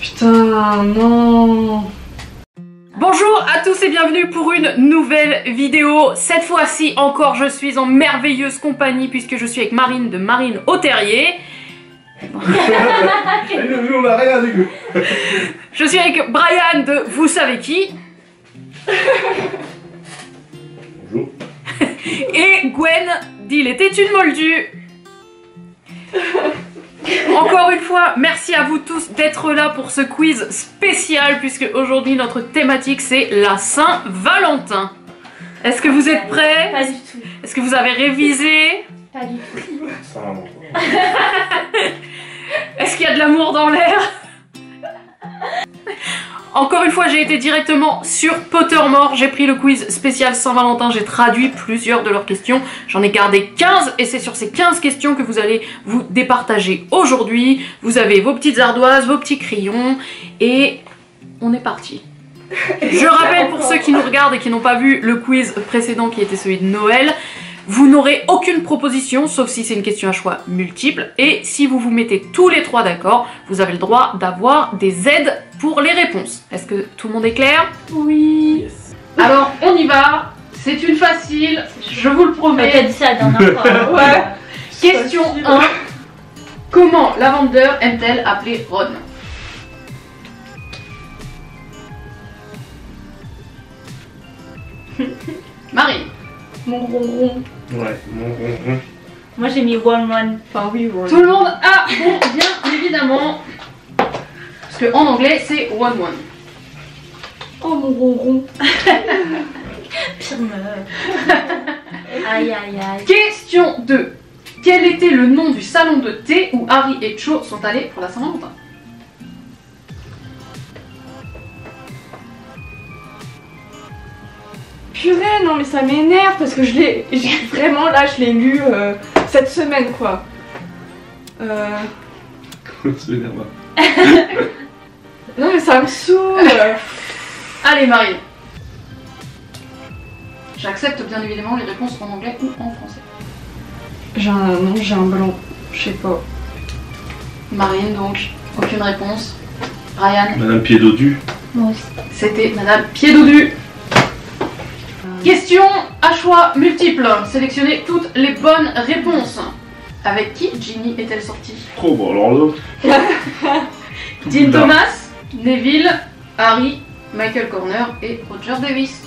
Putain, non. Bonjour à tous et bienvenue pour une nouvelle vidéo. Cette fois-ci encore, je suis en merveilleuse compagnie puisque je suis avec Marine de Marine au Terrier. on a rien avec Je suis avec Brian de Vous savez qui Bonjour. et Gwen d'Il était une moldue. Encore une fois, merci à vous tous d'être là pour ce quiz spécial puisque aujourd'hui notre thématique c'est la Saint-Valentin. Est-ce que vous êtes prêts Pas du tout. Est-ce que vous avez révisé Pas du tout. Est-ce qu'il y a de l'amour dans l'air? Encore une fois, j'ai été directement sur Pottermore. J'ai pris le quiz spécial Saint-Valentin. J'ai traduit plusieurs de leurs questions. J'en ai gardé 15 et c'est sur ces 15 questions que vous allez vous départager aujourd'hui. Vous avez vos petites ardoises, vos petits crayons et on est parti. Je rappelle pour ceux qui nous regardent et qui n'ont pas vu le quiz précédent qui était celui de Noël, vous n'aurez aucune proposition, sauf si c'est une question à choix multiple. Et si vous vous mettez tous les trois d'accord, vous avez le droit d'avoir des aides pour les réponses. Est-ce que tout le monde est clair Oui. Alors, on y va. C'est une facile, je vous le Mais t'as promets. dit ça la dernière fois. Ouais. Question 1. Comment Lavender aime-t-elle appeler Ron Marie. Mon ronron. Ouais, mon ronron. Moi j'ai mis one one. Enfin, oui, ouais. Tout le monde a bon, bien évidemment. Parce que en anglais, c'est one one. Oh, mon ronron. Pire aïe aïe aïe. Question 2. Quel était le nom du salon de thé où Harry et Cho sont allés pour la Saint-Valentin? Purée, non, mais ça m'énerve parce que je l'ai. j'ai- Vraiment, là, je l'ai lu euh, cette semaine, quoi. Euh... C'est énervant. Non, mais ça me saoule. Allez, Marie. J'accepte bien évidemment les réponses en anglais ou en français. j'ai un. Non, j'ai un blanc. Je sais pas. Marine, donc, aucune réponse. Ryan, Madame Pied-Dodu. Moi aussi. c'était Madame Pied-Dodu. Question à choix multiple. Sélectionnez toutes les bonnes réponses. Avec qui Ginny est-elle sortie Oh, bon, alors là. Dean. Thomas, Neville, Harry, Michael Corner et Roger Davis.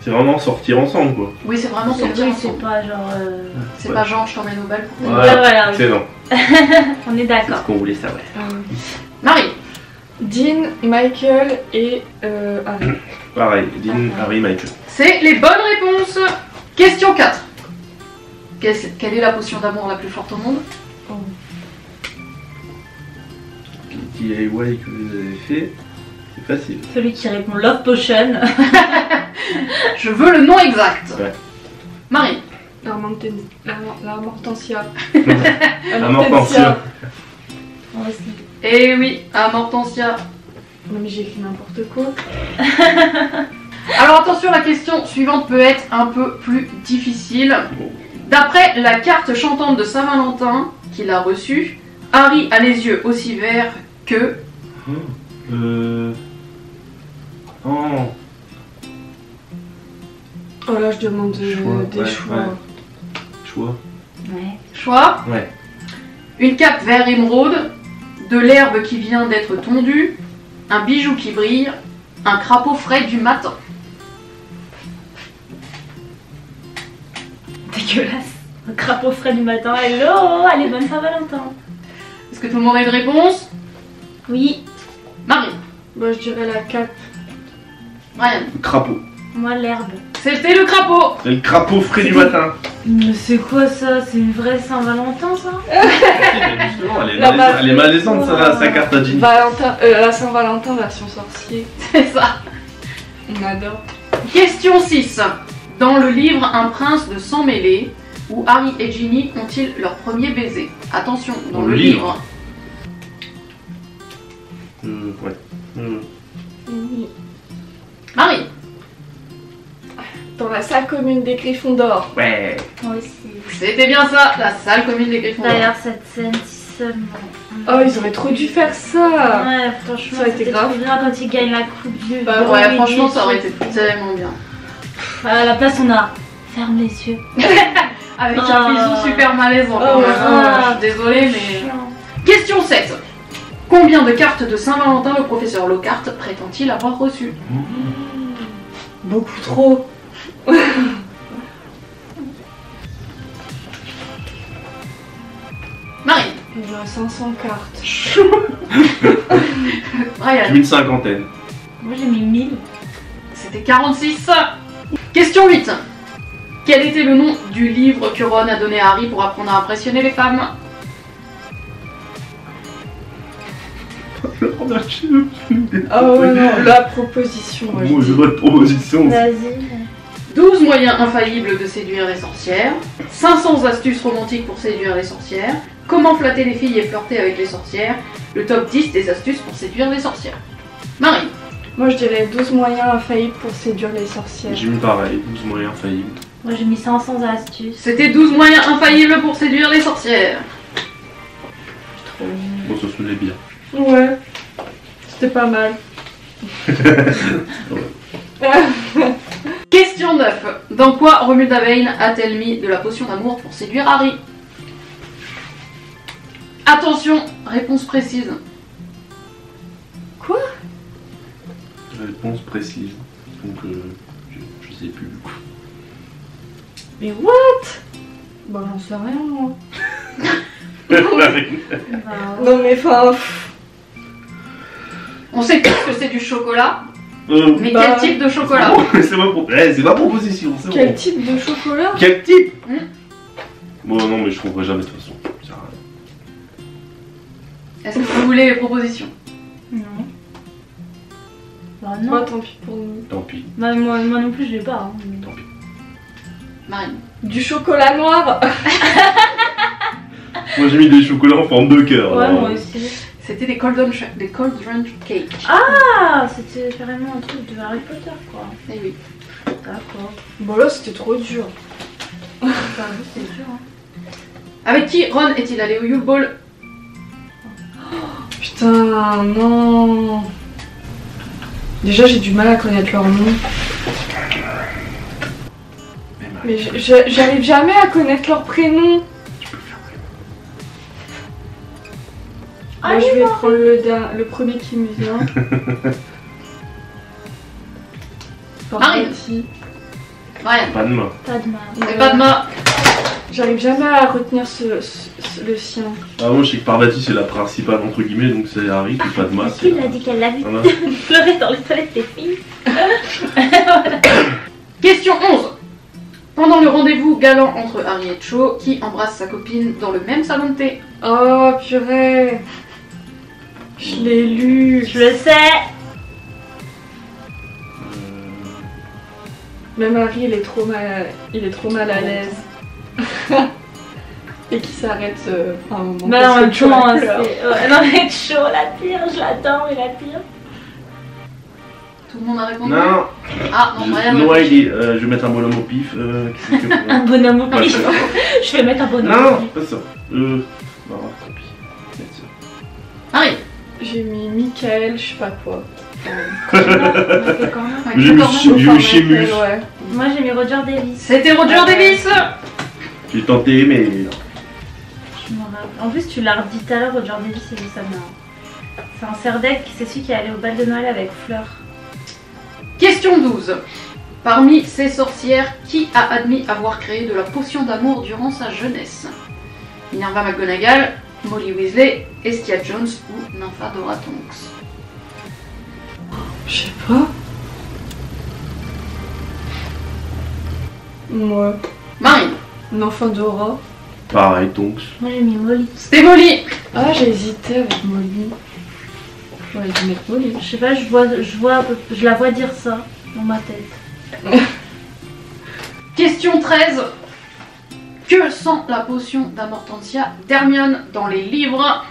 C'est vraiment sortir ensemble, quoi. Oui, c'est vraiment C'est sorti oui, c'est ensemble. pas genre. euh, C'est Ouais. pas genre je t'emmène au bal pour Ouais. Ouais, voilà. Excellent. On est C'est d'accord. ce qu'on voulait savoir. Marie, Dean, Michael et euh, Harry. Pareil, Dean, Harry, Michael. c'est les bonnes réponses. Question 4. Qu'est-ce- Quelle est la potion d'amour la plus forte au monde? Qui est ouais que vous avez fait, c'est facile. Celui qui répond Love Potion. Je veux le nom exact. Ouais. Marie, La, la, la Mortensia. La Mortensia. Eh oui, Amortensia. Non, mais j'ai écrit n'importe quoi. Alors attention, la question suivante peut être un peu plus difficile. D'après la carte chantante de Saint-Valentin qu'il a reçue, Harry a les yeux aussi verts que. Euh. Oh, Oh là, je demande euh, Choix, des ouais, choix. ouais. choix. Ouais. Choix Ouais. Une cape vert émeraude, de l'herbe qui vient d'être tondue, un bijou qui brille, un crapaud frais du matin. Dégueulasse. Un crapaud frais du matin. Hello Allez, bonne Saint-Valentin. Est-ce que tout le monde a une réponse? Oui. Marie, Bah, je dirais la cape. Le crapaud. Moi l'herbe. C'était le crapaud C'est le crapaud frais du matin. Mais c'est quoi ça? C'est une vraie Saint-Valentin ça? Justement, elle est, La malaisante, elle est malaisante, sa, sa carte à Ginny. Valentin, euh, la Saint-Valentin version sorcier. C'est ça. On adore. Question 6. Dans le livre Un prince de sang mêlé, où Harry et Ginny ont-ils leur premier baiser? Attention, dans, Dans le le livre. Ouais. Euh, Marie, Dans la salle commune des Griffons d'or. ouais. Moi aussi. C'était bien ça, la salle commune des Griffons. D'ailleurs, cette scène, si seulement. Oh, ils auraient trop dû faire ça. Ouais, franchement, Ça aurait été c'était grave. trop bien quand il gagne la coupe du. Bah Ouais, Oui, franchement, oui, ça aurait oui. été tellement bien. À la place, on a. Ferme les yeux. Avec un Ah. bisou super malaisant. Oh, quand même. ah. Je suis désolée, mais. Question 7. Combien de cartes de Saint-Valentin le professeur Lockhart prétend-il avoir reçues Beaucoup trop. Marine. Il a 500 cartes. J'ai Ryan. mis une cinquantaine. Moi, j'ai mis 1000. C'était 46. Question 8. Quel était le nom du livre que Ron a donné à Harry pour apprendre à impressionner les femmes? Ah ouais, non, la proposition. moi, je de proposition. Vas-y. 12 moyens infaillibles de séduire les sorcières, 500 astuces romantiques pour séduire les sorcières, comment flatter les filles et flirter avec les sorcières, le top 10 des astuces pour séduire les sorcières. Marie, Moi, je dirais 12 moyens infaillibles pour séduire les sorcières. J'ai mis pareil, 12 moyens faillibles. Moi, j'ai mis 500 astuces. c'était 12 moyens infaillibles pour séduire les sorcières. Bon, ça sonnait bien. Ouais. C'était pas mal. Question 9. Dans quoi Romulda Vane a-t-elle mis de la potion d'amour pour séduire Harry? Attention, réponse précise. Réponse précise. Donc, euh, je, je sais plus du coup. Mais what? Bah, j'en sais rien, moi. Bah, Non, mais enfin. On sait tous que c'est du chocolat, Euh, mais Bah. quel type de chocolat c'est ma, pro- eh, ma proposition, Quel bon. type de chocolat Quel type Hmm. Bon, non, mais je trouverai jamais de toute façon. Est-ce que vous voulez les propositions Non. Bah, Bah, non. tant pis pour nous. Tant pis, Bah, moi, moi non plus, je l'ai pas. hein. tant pis. Marine. Du chocolat noir Moi j'ai mis des chocolats en forme de cœur. Ouais, alors, moi euh, aussi. C'était des Cold Lunch, des Cold Lunch Cake. Ah, c'était carrément un truc de Harry Potter, quoi. Eh oui. D'accord. Bon, là, c'était trop dur. Enfin, c'est dur, hein. Avec qui Ron est-il allé au Yule Ball Putain, non. Déjà, j'ai du mal à connaître leur nom. Mais j'arrive jamais à connaître leur prénom. Bah, je vais prendre le, le premier qui me vient. Marie. petit. Ryan. Pas de main. Pas de mal. C'est pas de main. J'arrive jamais à retenir ce, ce- ce- le sien. Ah, moi je sais que Parvati c'est la principale entre guillemets, donc c'est Harry, puis pas de main. Qui l'a dit qu'elle l'a vu? Voilà. pleurer dans les toilettes des filles Question 11. Pendant le rendez-vous galant entre Harry et Cho, qui embrasse sa copine dans le même salon de thé? Oh purée Je l'ai lu Je le sais Euh, Même Harry il est trop mal, il est trop mal à l'aise. Et qui s'arrête euh, à un moment. Bah elle c'est... pleure. ouais, non mais chaud, la pire, je l'adore, mais la pire. Tout le monde a répondu Non, Ah, non, Ryan. Noah il est. euh, je vais mettre un bonhomme au pif. Euh, que- Un bonhomme au pif. Je vais mettre un bonhomme non, au non, pif. pas ça. Euh. Non, tant pis. J'ai mis Michael, je sais pas quoi. J'ai mis ouais. Moi j'ai mis Roger Davis. C'était Roger Ouais. Davis J'ai tenté, mais non. Je m'en rappelle. En plus, tu l'as redit tout à l'heure, Roger Davis, c'est ça marrant. C'est un Serdec, c'est celui qui est allé au bal de Noël avec Fleur. Question 12. Parmi ces sorcières, qui a admis avoir créé de la potion d'amour durant sa jeunesse? Minerva McGonagall, Molly Weasley, Estia Jones ou Nymphadora Tonks Je sais pas. Moi. Marine. D'Aura. Pareil, donc. Moi j'ai mis Molly. C'était Molly Ah, j'ai hésité avec Molly. J'aurais dû mettre Molly. Je sais pas, je vois, je vois, je la vois dire ça dans ma tête. Question 13. Que sent la potion d'Amortentia d'Hermione dans les livres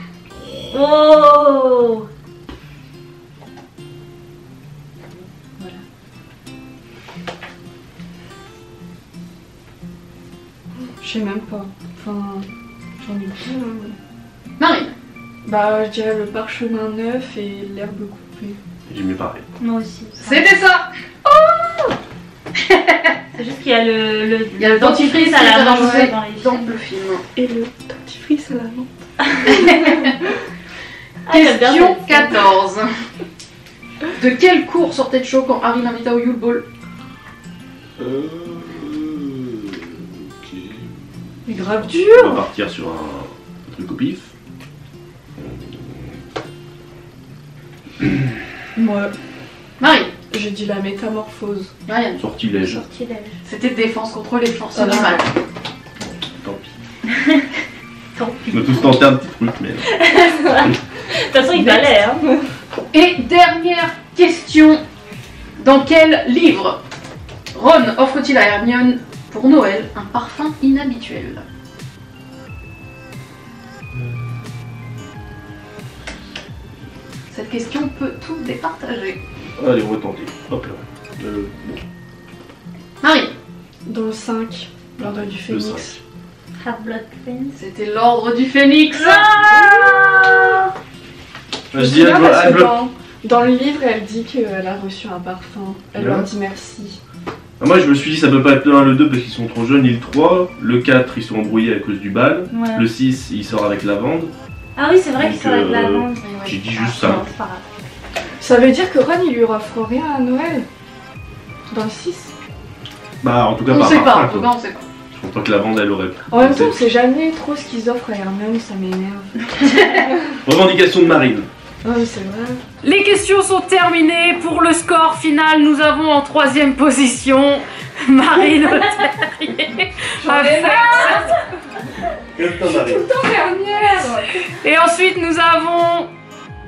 Oh Je Je sais même pas. Enfin, j'en ai plein. hein. Marine. Bah, je dirais le parchemin neuf et l'herbe coupée. J'ai mis pareil. Moi aussi. C'était ça C'est juste qu'il y a le, le, Il y a le dentifrice à la menthe dans les dans films. le film. Et le dentifrice à la menthe. Ah, Question cette scène. 14. De quel cours sortait de chaud quand Harry l'invita au Yule Ball? Euh... Ok. Mais grave On dur va partir sur un truc au pif. Moi, Marine. J'ai dit la métamorphose. Marianne. Sortilège. Sortilège. C'était défense contre les forces Ah, du mal. Tant pis. Tant pis. On a tous tenté un petit truc, mais. De toute façon, il fallait, hein. Et dernière question. Dans quel livre Ron offre-t-il à Hermione pour Noël un parfum inhabituel? Cette question peut tout départager. Allez, on va tenter. Hop là. Euh, bon, Marie, Dans le 5, l'ordre du le phénix. 5. Half-Blood Prince. c'était l'ordre du phénix. Ah Je dis, parce que dans, dans le livre, elle dit qu'elle a reçu un parfum. Elle Ouais. leur dit merci. Ah, Moi, je me suis dit, ça peut pas être le 1, le 2 parce qu'ils sont trop jeunes, et le 3. Le 4, ils sont embrouillés à cause du bal. Ouais. Le 6, il sort avec lavande. Ah oui, c'est vrai qu'il sort avec la euh, lavande. J'ai dit Ah, juste ça. non, c'est pas grave. Ça veut dire que Ron, il lui offre rien à Noël Dans le 6 Bah, en tout cas, On pas sait pas, en tout cas on sait pas. Je pense pas que lavande, elle aurait. En même temps, on sait jamais trop ce qu'ils offrent à Hermione, ça m'énerve. Revendication de Marine. Oui, c'est vrai. Les questions sont terminées. Pour le score final, nous avons en troisième position Marine Terrier. que Marine Putain, dernière Et ensuite, nous avons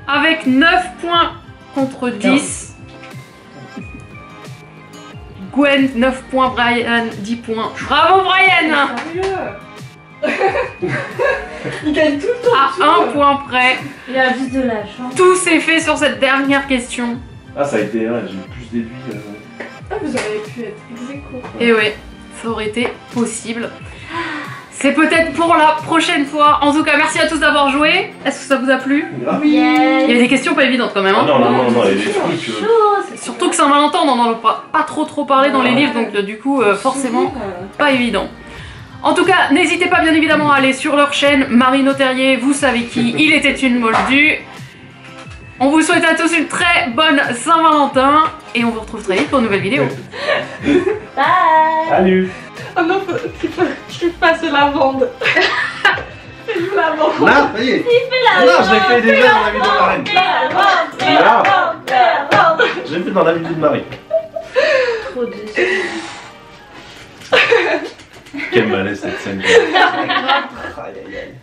avec 9 points contre 10. Gwen, 9 points, Brian, 10 points. Bravo Brian Sérieux Il gagne tout le temps À tout. un point près. Il a juste de la chance. Tout s'est fait sur cette dernière question. Ah, ça a été, ouais, j'ai plus déduit. euh. Ah, vous auriez pu être ex. Et ouais, ça aurait été possible. C'est peut-être pour la prochaine fois. En tout cas, merci à tous d'avoir joué. Est-ce que ça vous a plu Grave. Il y avait des questions pas évidentes quand même. Ah Hein non, non, non, non, il y a des trucs. euh, Surtout que Saint-Valentin, on en a pas, pas trop trop parlé dans les livres, donc euh, du coup, euh, forcément, pas évident. En tout cas, n'hésitez pas bien évidemment à aller sur leur chaîne, Marine Terrier, vous savez qui, il était une moldue. On vous souhaite à tous une très bonne Saint-Valentin et on vous retrouve très vite pour une nouvelle vidéo. Bye. Salut Ah non, faut- il faut que je fasse lavande. Fais-nous lavande. Là, ça y est Non, je l'ai fait déjà dans la vidéo de Marine. Là, je l'ai fait dans la vidéo de Marine. Trop déçu. Quel malaise cette scène. Aïe, aïe, aïe.